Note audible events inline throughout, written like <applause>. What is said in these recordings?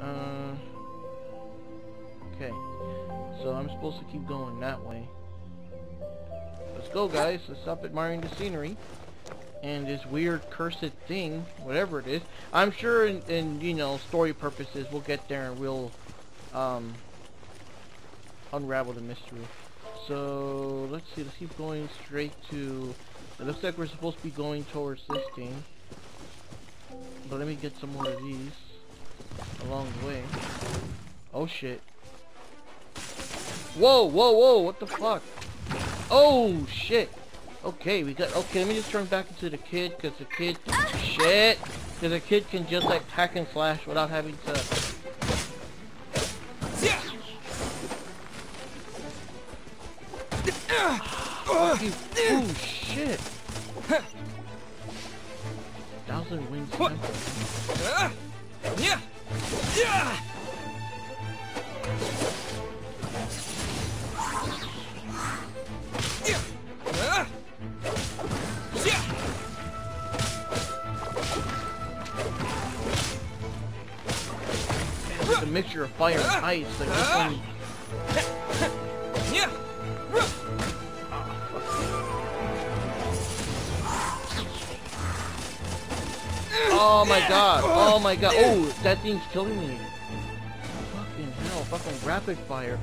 Uh, okay. So I'm supposed to keep going that way. Let's go, guys. Let's stop admiring the scenery. And this weird cursed thing, whatever it is. I'm sure in, in you know, story purposes, we'll get there and we'll, um, unravel the mystery. So, let's see. Let's keep going straight to... It looks like we're supposed to be going towards this thing. But let me get some more of these along the way. Oh shit. Whoa, whoa, whoa, what the fuck? Oh shit. Okay, we got, okay, let me just turn back into the kid, because the kid, shit, because the kid can just like hack and slash without having to Oh shit! Thousand Temple. Yeah! A mixture of fire and ice. Like this. Oh my god. <laughs> Oh my god. Oh, that thing's killing me. Fucking hell. Fucking rapid fire.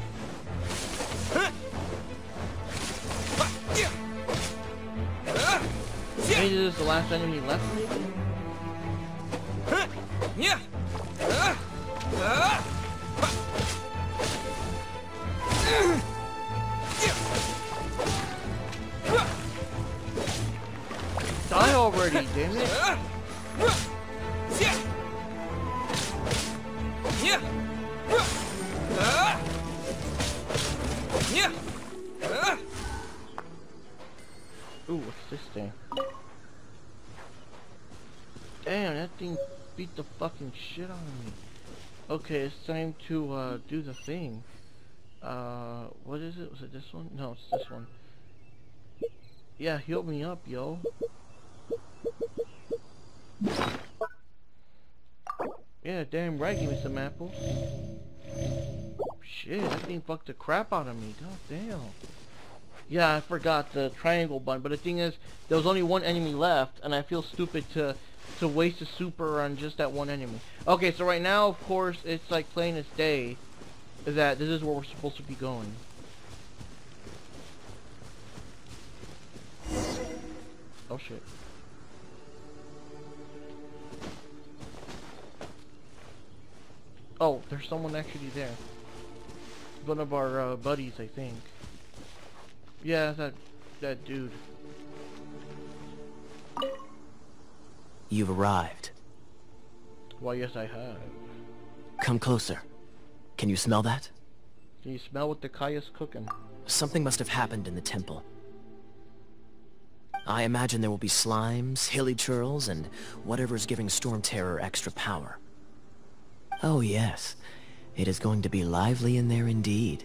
Maybe this is the last enemy left, maybe? Yeah! Die already, damn it. That thing beat the fucking shit out of me. Okay, it's time to uh, do the thing. Uh, what is it? Was it this one? No, it's this one. Yeah, heal me up, yo. Yeah, damn right, give me some apples. Shit, that thing fucked the crap out of me. God damn. Yeah, I forgot the triangle button, but the thing is, there was only one enemy left, and I feel stupid to to waste a super on just that one enemy. Okay, so right now, of course, it's like plain as day that this is where we're supposed to be going. Oh shit. Oh, there's someone actually there. One of our uh, buddies, I think. Yeah, that that dude. You've arrived. Why, yes, I have. Come closer. Can you smell that? Can you smell what the Kaeya's cooking? Something must have happened in the temple. I imagine there will be slimes, hilichurls, and whatever's giving Storm Terror extra power. Oh yes, it is going to be lively in there indeed.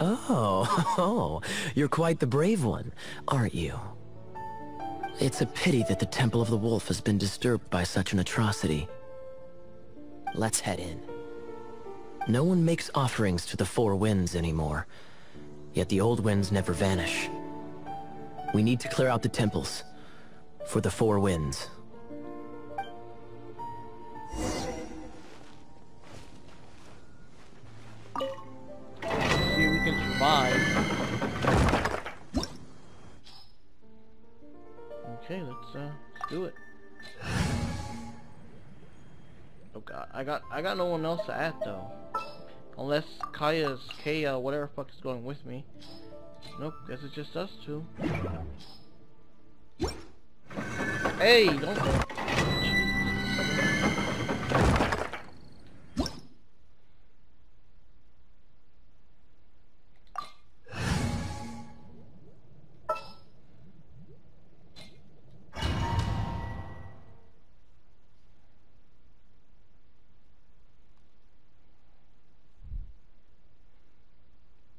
Oh, <laughs> oh, you're quite the brave one, aren't you? It's a pity that the Temple of the Wolf has been disturbed by such an atrocity. Let's head in. No one makes offerings to the Four Winds anymore, yet the old winds never vanish. We need to clear out the temples, for the Four Winds. I got I got no one else to add though. Unless Kaeya's Kaeya, whatever fuck is going with me. Nope, guess it's just us two. Hey, don't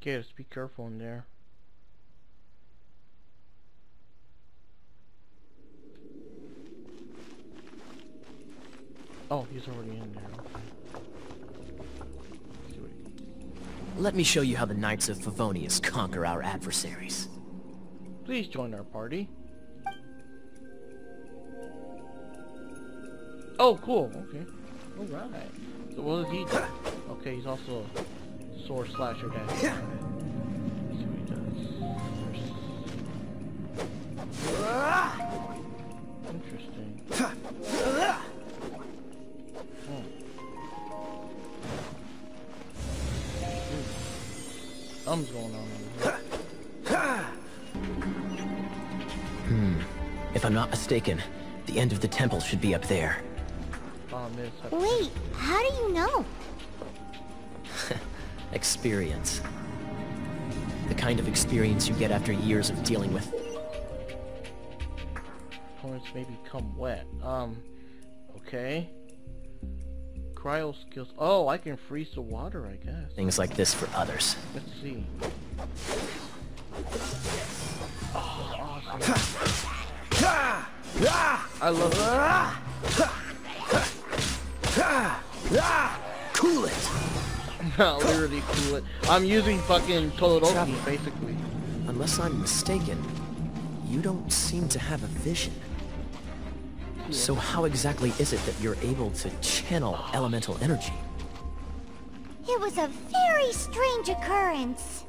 Okay, let's be careful in there. Oh, he's already in there. Let me show you how the Knights of Favonius conquer our adversaries. Please join our party. Oh, cool. Okay. Alright. So what he do? <laughs> Okay, he's also sword slasher dad. Let's see what he does. Interesting. Hmm. Ooh. Going on over. If I'm not mistaken, the end of the temple should be up there. Oh. Wait, how do you know? Experience. The kind of experience you get after years of dealing with... opponents may become wet. Um, okay. Cryo skills. Oh, I can freeze the water, I guess. things like this for others. Let's see. Oh, awesome. I love it. Cool it! <laughs> it. Literally cool it. I'm using fucking Todoroki, basically. Unless I'm mistaken, you don't seem to have a vision. So how exactly is it that you're able to channel elemental energy? It was a very strange occurrence.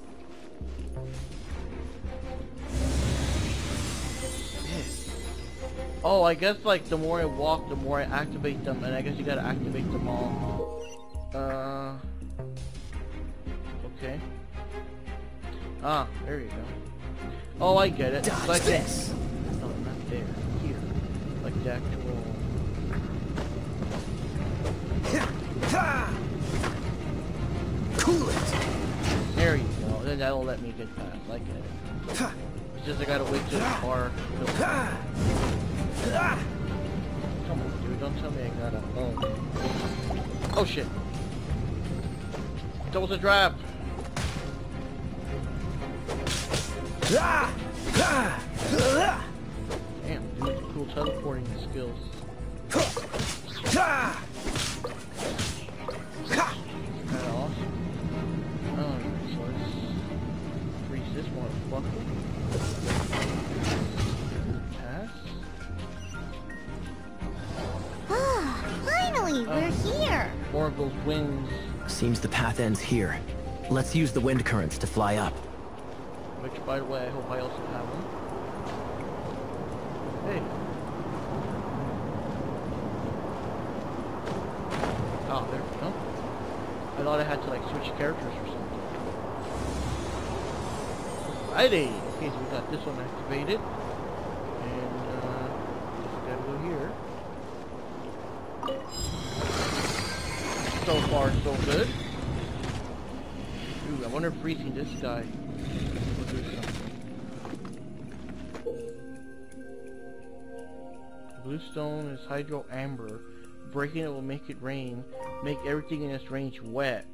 Oh, I guess like the more I walk, the more I activate them, and I guess you gotta activate them all. Uh. Ah, there you go. Oh, I get it. It's Dodge like this! No, not there. Here. Like the actual. Cool it! There you go. Then that'll let me get past. I get it. It's just I gotta wait till the car. Come on, dude. Don't tell me I gotta. Oh. Oh shit. That was a trap. Ah, here. More of those wings. Seems the path ends here. Let's use the wind currents to fly up. Which, by the way, I hope I also have them. Hey. Oh, there we go. I thought I had to, like, switch characters or something. Alrighty! Okay, so we got this one activated. And, uh, just gotta go here. So far, so good. Ooh, I wonder if freezing this guy Bluestone is hydro amber. Breaking it will make it rain. Make everything in its range wet.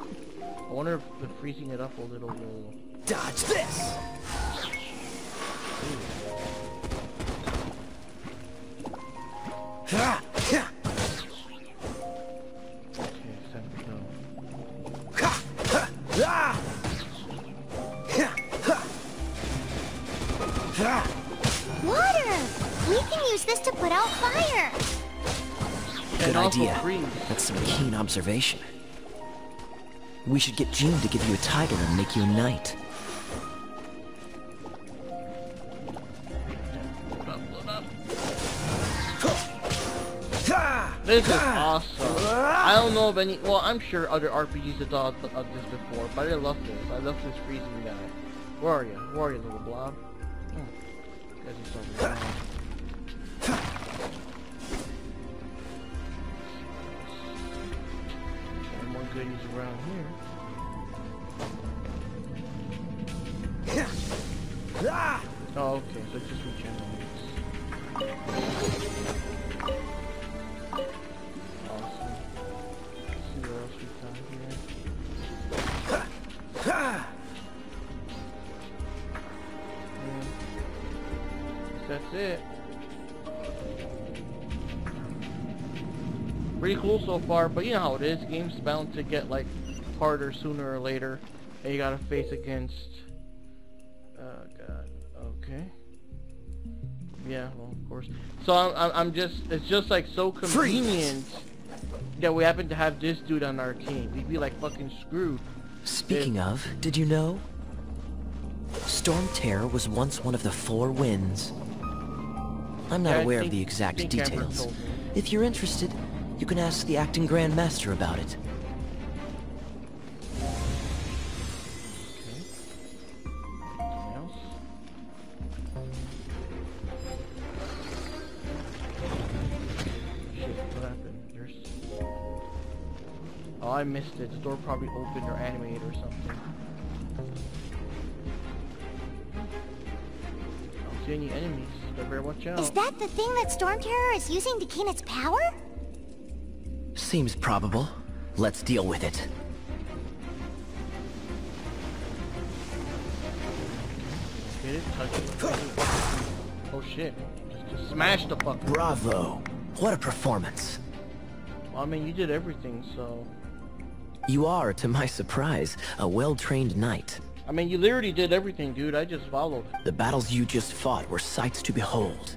I wonder if the freezing it up a little will... Dodge this! Observation. We should get Jean to give you a title and make you a knight. This is awesome. I don't know of any. Well, I'm sure other RPGs have done of this before, but I love this. I love this freezing guy. Where are you? Where are you, little blob? Hmm. Goodies around here? Oh, okay. So it just regenerates. Awesome. Let's see what else we got here. Yeah. That's it. Pretty cool so far, but you know how it is. Game's bound to get like harder sooner or later. And you gotta face against... Oh god, okay. Yeah, well, of course. So I'm, I'm, just, it's just like so convenient that we happen to have this dude on our team. We'd be like fucking screwed. Speaking of, did you know? Storm Terror was once one of the four winds. I'm not Yeah, aware of the exact details. If you're interested, you can ask the acting Grand Master about it. Anything else? Shit, what happened? There's... Oh, I missed it. The door probably opened or animated or something. I don't see any enemies. so I better watch out. Is that the thing that Storm Terror is using to gain its power? Seems probable. Let's deal with it. Get it? Touch it. Oh shit. Just, just smash the fucker. Bravo! What a performance. Well, I mean, you did everything, so... You are, to my surprise, a well-trained knight. I mean, you literally did everything, dude. I just followed. The battles you just fought were sights to behold.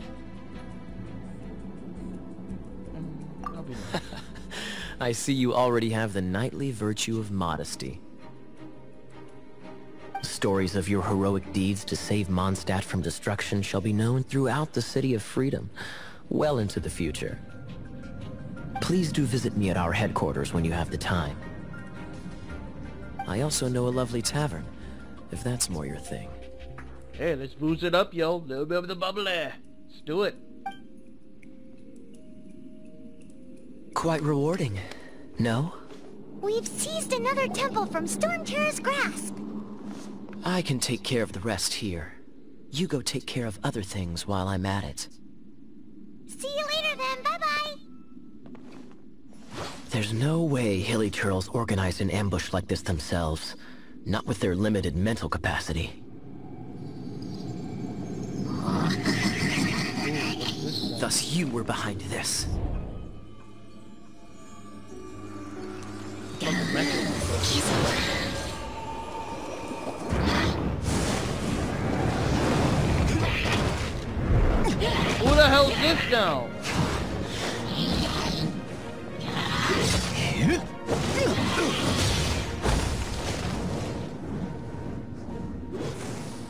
I see you already have the knightly virtue of modesty. Stories of your heroic deeds to save Mondstadt from destruction shall be known throughout the City of Freedom, well into the future. Please do visit me at our headquarters when you have the time. I also know a lovely tavern, if that's more your thing. Hey, let's booze it up, yo. Little bit of the bubbly. Let's do it. Quite rewarding, no? We've seized another temple from Storm Terror's grasp. I can take care of the rest here. You go take care of other things while I'm at it. See you later then, bye-bye. There's no way Hilichurls organized an ambush like this themselves. Not with their limited mental capacity. <laughs> Thus you were behind this. Who the hell is this now?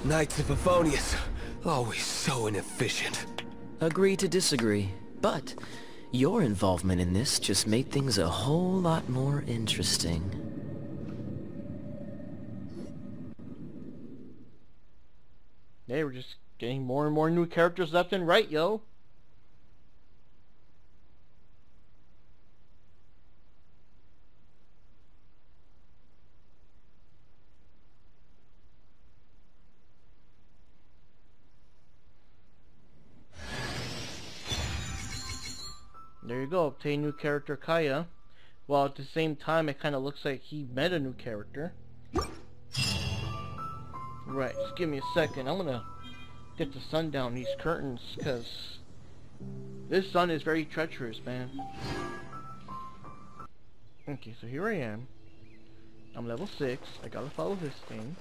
Knights of Favonius, always so inefficient. Agree to disagree, but your involvement in this just made things a whole lot more interesting. Hey, we're just getting more and more new characters left and right, yo. Go, obtain new character Kaeya. While at the same time it kind of looks like he met a new character. Right, just give me a second. I'm gonna get the sun down these curtains, because this sun is very treacherous, man. Okay, so here I am. I'm level 6. I gotta follow this thing.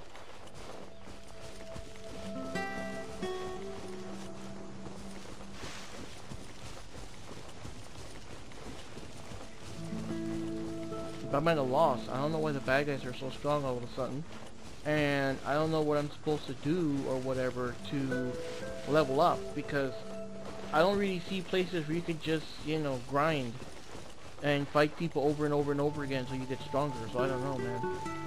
But I'm at a loss. I don't know why the bad guys are so strong all of a sudden. And I don't know what I'm supposed to do or whatever to level up because I don't really see places where you could just, you know, grind and fight people over and over and over again until you get stronger. So I don't know, man.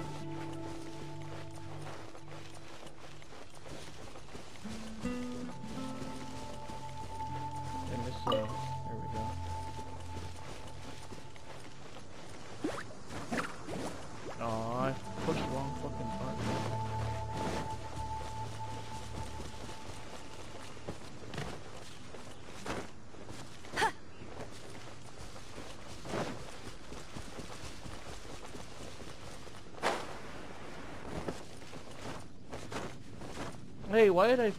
Why did I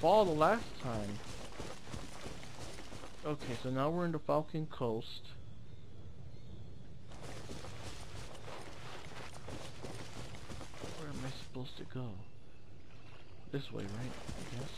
fall the last time? Okay, so now we're in the Falcon Coast. Where am I supposed to go? This way, right? I guess.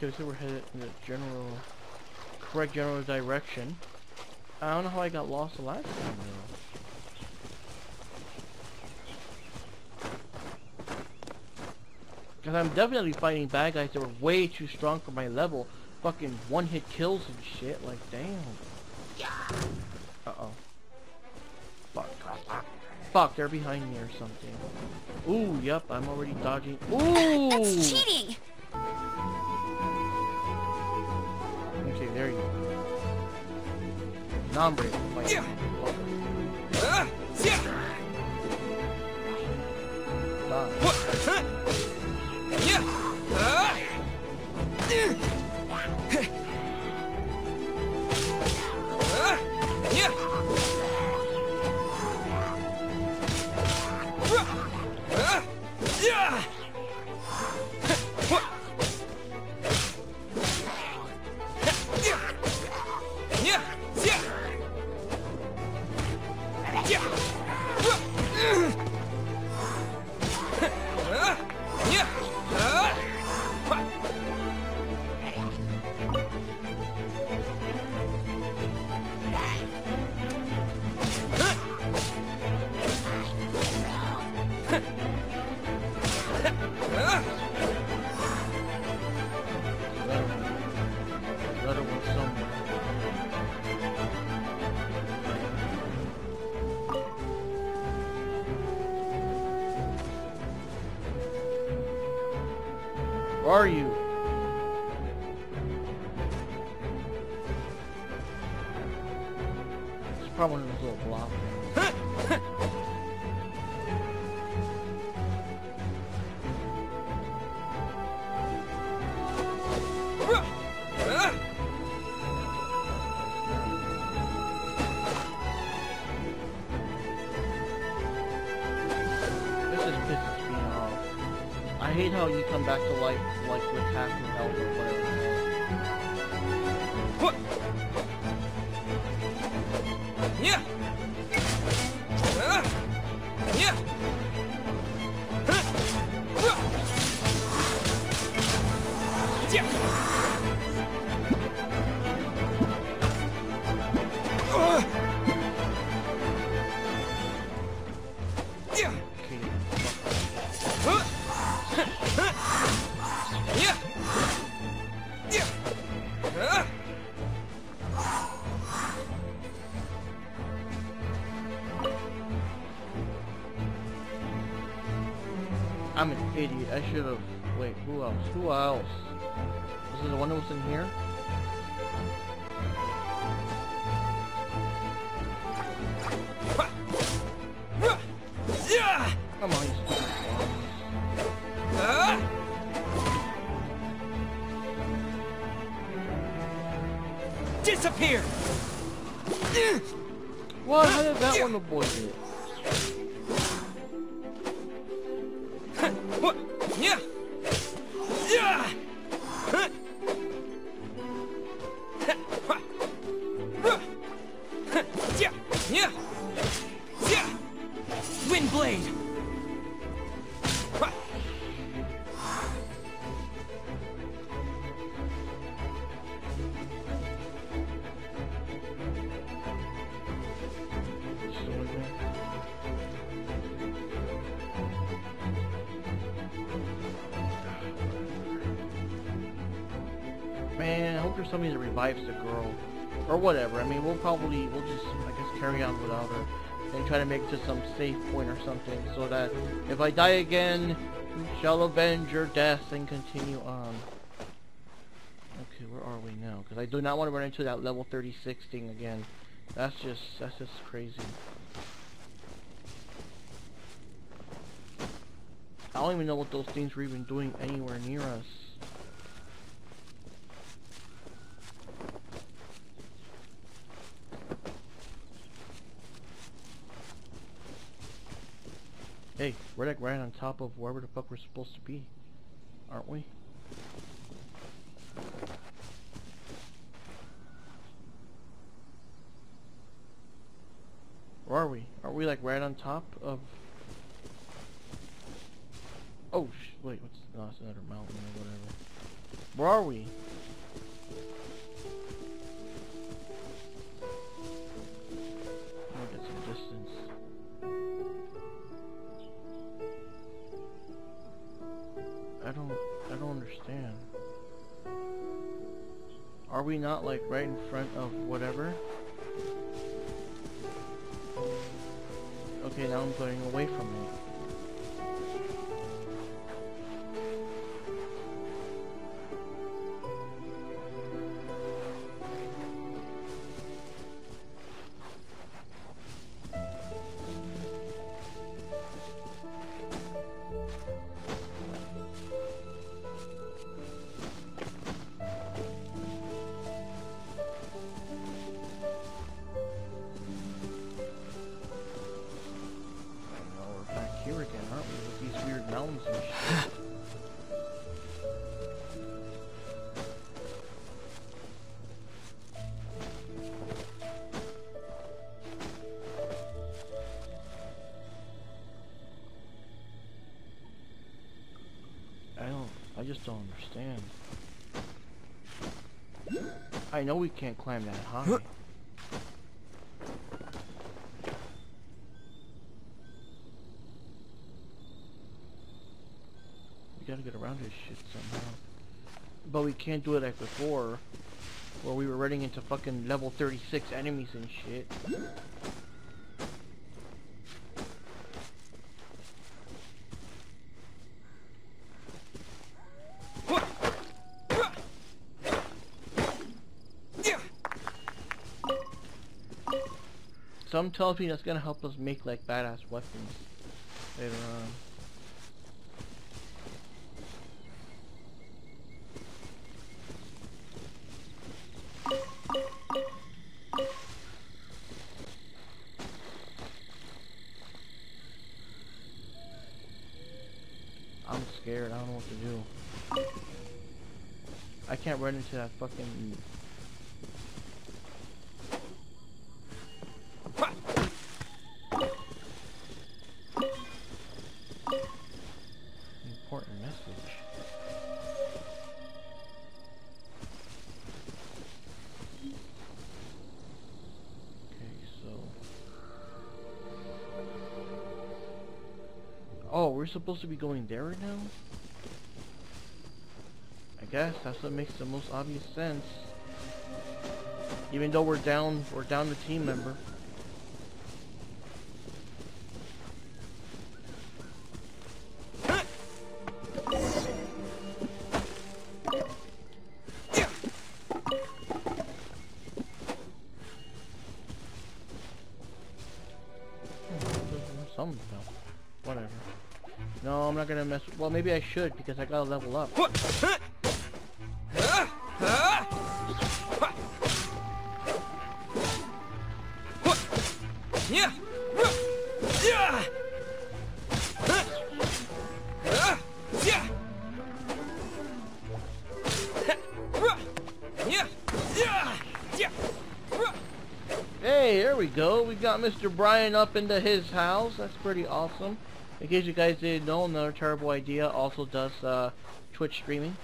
Okay, so we're headed in the general, correct general direction. I don't know how I got lost the last time though. Cause I'm definitely fighting bad guys that were way too strong for my level. Fucking one hit kills and shit, like damn. Uh oh. Fuck. Fuck, they're behind me or something. Ooh, yep, I'm already dodging. Ooh! That's cheating! Non-brave. Fight. Uh, <laughs> I hate how you come back to life like with half your health or whatever. I should have. Wait, who else? Who else? Was it the one that was in here? Yeah. Come on, you. Disappear. What? How did that one avoid it? What? Yeah. Yeah. Huh. Revives the girl. Or whatever. I mean, we'll probably, we'll just, I guess, carry on without her. And try to make to some safe point or something. So that if I die again, shall avenge your death and continue on. Okay, where are we now? Because I do not want to run into that level 36 thing again. That's just, that's just crazy. I don't even know what those things were even doing anywhere near us. Hey, we're like right on top of wherever the fuck we're supposed to be. Aren't we? Where are we? Are we like right on top of... Oh, sh wait, what's... No, another mountain or whatever. Where are we? We not like right in front of whatever? Okay, now I'm going away from it. Just don't understand. I know we can't climb that high. We gotta get around this shit somehow. But we can't do it like before, where we were running into fucking level 36 enemies and shit. Some tells me that's gonna help us make like badass weapons later on. I'm scared. I don't know what to do. I can't run into that fucking. Supposed to be going there right now? I guess that's what makes the most obvious sense. Even though we're down, we're down the team member. Not gonna mess. Well, maybe I should because I gotta level up. Hey, there we go. We got Mr. Brian up into his house. That's pretty awesome. In case you guys didn't know, another terrible idea also does uh, Twitch streaming.